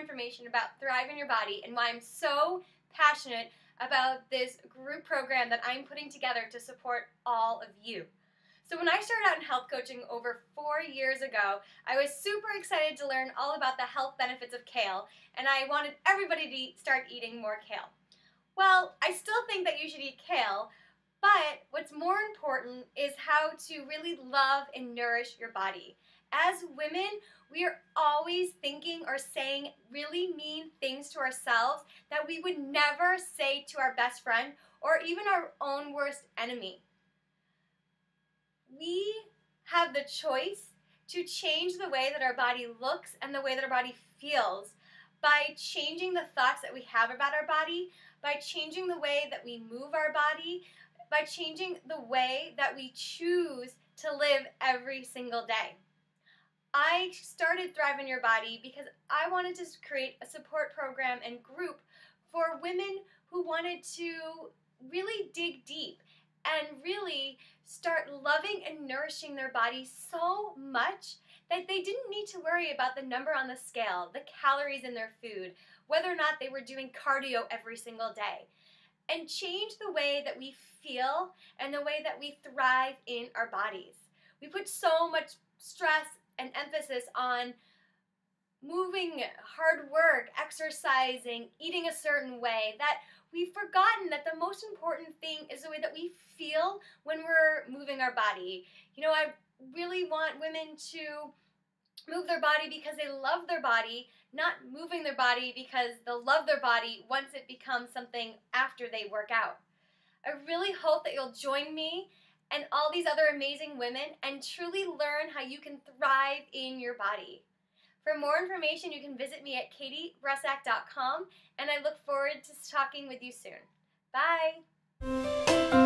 information about Thrive in Your Body and why I'm so passionate about this group program that I'm putting together to support all of you. So, when I started out in health coaching over four years ago, I was super excited to learn all about the health benefits of kale, and I wanted everybody to start eating more kale. Well, I still think that you should eat kale, but what's more important is how to really love and nourish your body. As women, we are always thinking or saying really mean things to ourselves that we would never say to our best friend or even our own worst enemy. We have the choice to change the way that our body looks and the way that our body feels by changing the thoughts that we have about our body, by changing the way that we move our body, by changing the way that we choose to live every single day. I started Thrive in Your Body because I wanted to create a support program and group for women who wanted to really dig deep and really start loving and nourishing their body so much that they didn't need to worry about the number on the scale, the calories in their food, whether or not they were doing cardio every single day. And change the way that we feel and the way that we thrive in our bodies. We put so much stress an emphasis on moving, hard work, exercising, eating a certain way, that we've forgotten that the most important thing is the way that we feel when we're moving our body. You know, I really want women to move their body because they love their body, not moving their body because they'll love their body once it becomes something after they work out. I really hope that you'll join me and all these other amazing women and truly learn how you can thrive in your body. For more information, you can visit me at katiebressack.com, and I look forward to talking with you soon. Bye!